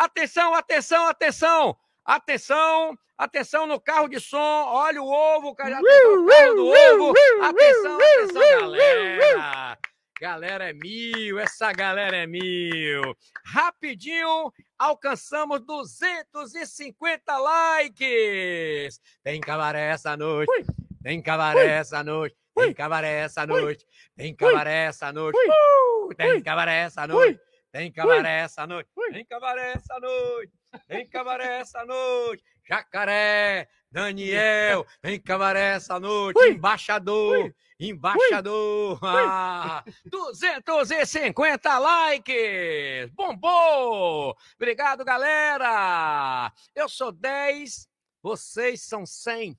Atenção, atenção, atenção! Atenção, atenção no carro de som. Olha o ovo, cara. Atenção, carro do ovo. Atenção, atenção, galera. Galera é mil, essa galera é mil. Rapidinho, alcançamos 250 likes. Tem cabaré essa noite. Tem cabaré essa noite. Tem cabaré essa noite. Tem cabaré essa noite. Tem cabaré essa noite. Tem cabaré essa noite. Tem cabaré essa noite. Tem cabaré essa noite. Jacaré, Daniel, tem cabaré essa noite. Embaixador, embaixador. Ah, 250 likes. Bombou. Obrigado, galera. Eu sou 10, vocês são 100.